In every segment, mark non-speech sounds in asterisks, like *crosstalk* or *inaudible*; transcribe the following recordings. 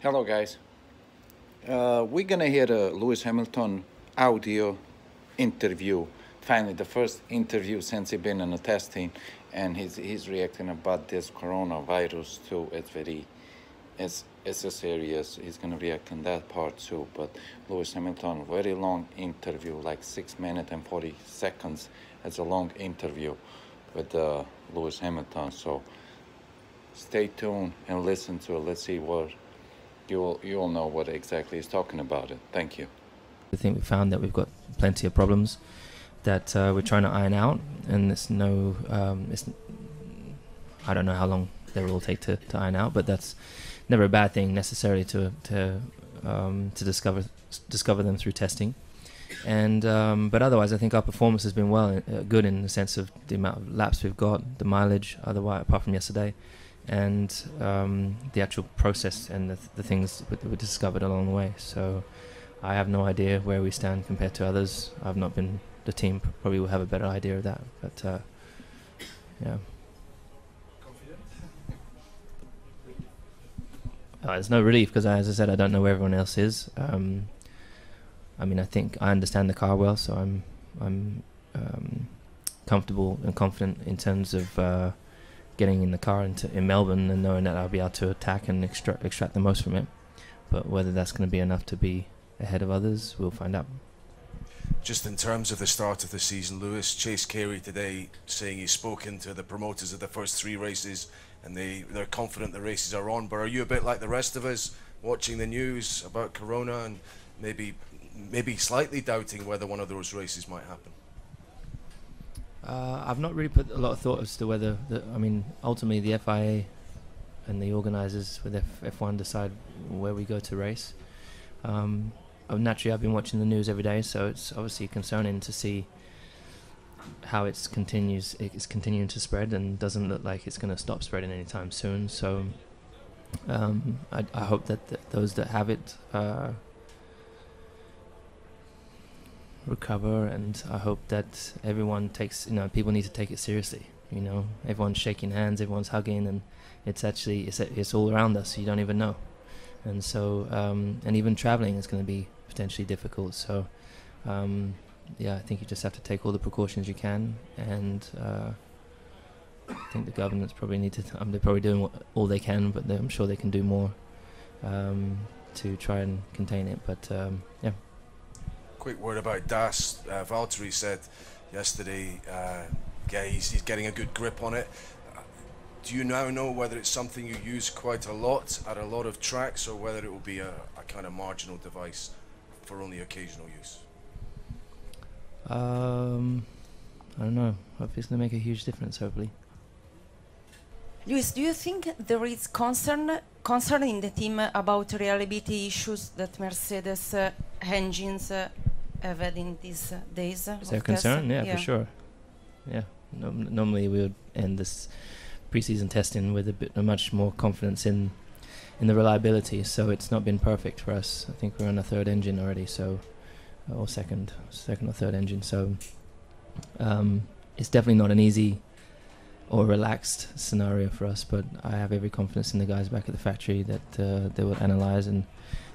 Hello, guys. Uh, we're gonna hear a Lewis Hamilton audio interview. Finally, the first interview since he's been in the testing, and he's he's reacting about this coronavirus too. It's very, it's it's a serious. He's gonna react on that part too. But Lewis Hamilton, very long interview, like six minutes and forty seconds. It's a long interview with uh, Lewis Hamilton. So stay tuned and listen to it. Let's see what you'll you'll know what exactly he's talking about it. Thank you. I think we found that we've got plenty of problems that uh, we're trying to iron out, and there's no, um, it's, I don't know how long they will take to, to iron out, but that's never a bad thing necessarily to to um, to discover discover them through testing. And um, but otherwise, I think our performance has been well uh, good in the sense of the amount of laps we've got, the mileage. Otherwise, apart from yesterday, and um, the actual process and the, the things that were discovered along the way. So I have no idea where we stand compared to others. I've not been the team probably will have a better idea of that, but uh, yeah. Uh, there's no relief because, as I said, I don't know where everyone else is. Um, I mean, I think I understand the car well, so I'm I'm um, comfortable and confident in terms of uh, getting in the car into in Melbourne and knowing that I'll be able to attack and extract extract the most from it. But whether that's going to be enough to be ahead of others, we'll find out. Just in terms of the start of the season, Lewis Chase Carey today saying he's spoken to the promoters of the first three races and they they're confident the races are on. But are you a bit like the rest of us, watching the news about Corona and maybe maybe slightly doubting whether one of those races might happen? Uh, I've not really put a lot of thought as to whether. The, I mean, ultimately the FIA and the organisers with F- F1 decide where we go to race. Um, naturally, I've been watching the news every day, so it's obviously concerning to see how it's continues. It's continuing to spread and doesn't look like it's going to stop spreading anytime soon. So, um, I, I, hope that th- those that have it. Uh, recover and I hope that everyone takes you know people need to take it seriously you know? Everyone's shaking hands everyone's hugging and it's actually it's, it's all around us you don't even know. And so um, and even traveling is going to be potentially difficult so um, yeah I think you just have to take all the precautions you can and uh, I think the governments probably need to *laughs* um, they're probably doing what, all they can but I'm sure they can do more um, to try and contain it but um, yeah quick word about Das. Uh, Valtteri said yesterday, uh, yeah, he's, he's, getting a good grip on it. Uh, do you now know whether it's something you use quite a lot at a lot of tracks or whether it will be a, a kind of marginal device for only occasional use? Um, I don't know. Hopefully, it's going to make a huge difference. Hopefully. Lewis, do you think there is concern concern in the team about reliability issues that Mercedes uh, engines uh, have had in these uh, days? Is there concern? Yeah, yeah, for sure. Yeah. No, normally we would end this preseason testing with a bit a much more confidence in in the reliability. So it's not been perfect for us. I think we're on a third engine already, so or second, second or third engine. So um, it's definitely not an easy or relaxed scenario for us. But I have every confidence in the guys back at the factory that uh, they will analyze and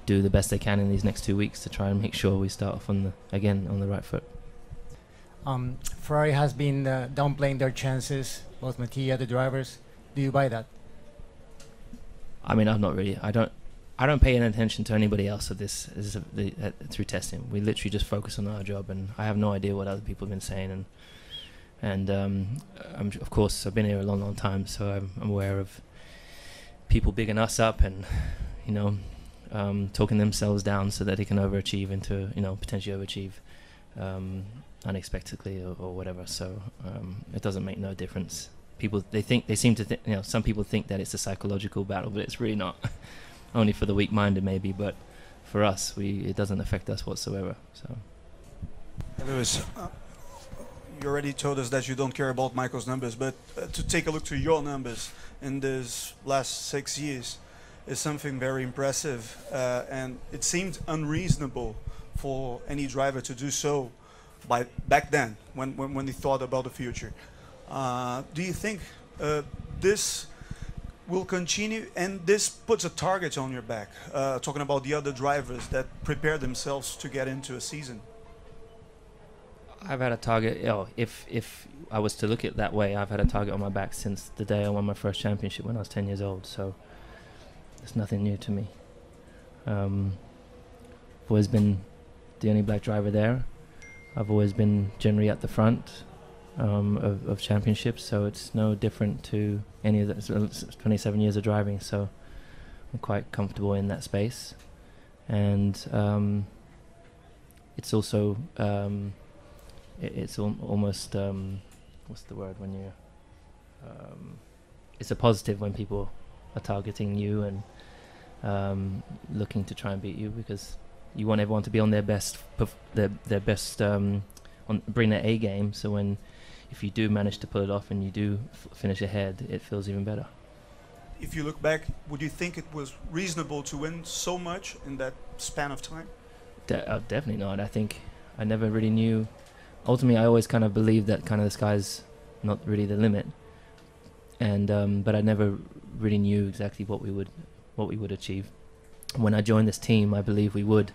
do the best they can in these next two weeks to try and make sure we start off on the again on the right foot. Um, Ferrari has been uh, downplaying their chances, both Mattia, the drivers. Do you buy that? I mean, I'm not really. I don't. I don't pay any attention to anybody else at this, this the, uh, through testing. We literally just focus on our job, and I have no idea what other people have been saying. And and um, of course I've been here a long, long time, so I'm, I'm, aware of people bigging us up and you know um, talking themselves down so that they can overachieve into you know potentially overachieve um, unexpectedly or, or, whatever. So um, it doesn't make no difference. People they think they seem to think you know some people think that it's a psychological battle, but it's really not. *laughs* Only for the weak-minded maybe, but for us, we it doesn't affect us whatsoever. So. Lewis, uh, you already told us that you don't care about Michael's numbers, but uh, to take a look to your numbers in these last six years is something very impressive, uh, and it seemed unreasonable for any driver to do so by back then when when, when they thought about the future. Uh, do you think uh, this will continue, and this puts a target on your back. Uh, talking about the other drivers that prepare themselves to get into a season. I've had a target. Oh, if if I was to look at it that way, I've had a target on my back since the day I won my first championship when I was 10 years old. So it's nothing new to me. Um, I've always been the only black driver there. I've always been generally at the front um, of, of championships, so it's no different to any of the 27 years of driving. So I'm quite comfortable in that space, and um, it's also um, it, it's al- almost um, what's the word when you um, it's a positive when people are targeting you and um, looking to try and beat you because you want everyone to be on their best perf- their their best um, on bring their A game. So when if you do manage to pull it off and you do f- finish ahead, it feels even better. If you look back, would you think it was reasonable to win so much in that span of time? De- uh, definitely not. I think I never really knew. Ultimately, I always kind of believed that kind of the sky's not really the limit, and um, but I never really knew exactly what we would what we would achieve. When I joined this team, I believe we would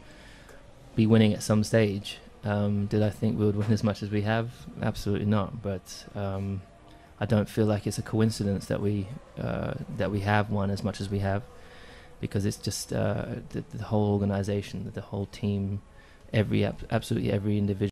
be winning at some stage. Um, did I think we would win as much as we have? Absolutely not. But um, I don't feel like it's a coincidence that we uh, that we have won as much as we have, because it's just uh, the, the whole organization, the whole team, every absolutely every individual.